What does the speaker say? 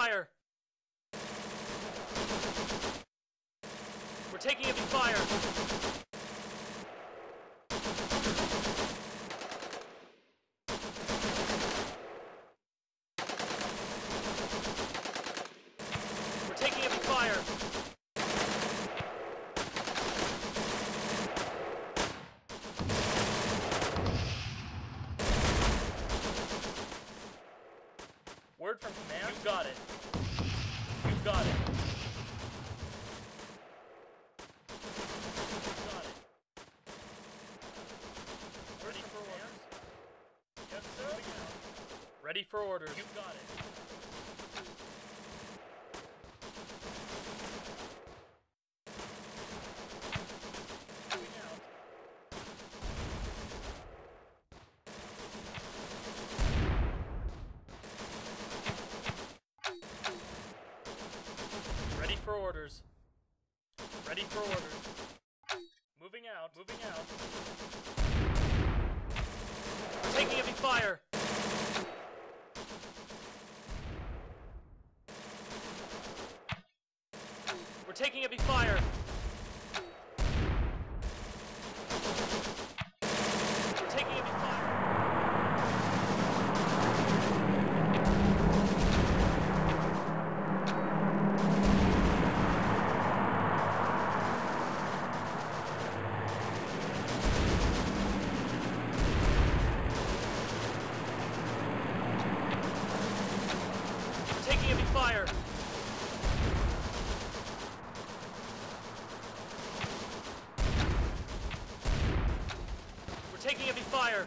fire! We're taking heavy fire! We're taking heavy fire! Word from command? You got it. You got it. You got it. Ready for orders? Yes, sir. Ready for orders. You got it. Moving out. Ready for orders. Ready for orders. Moving out, moving out. Taking heavy fire! We're taking heavy fire! Taking heavy fire!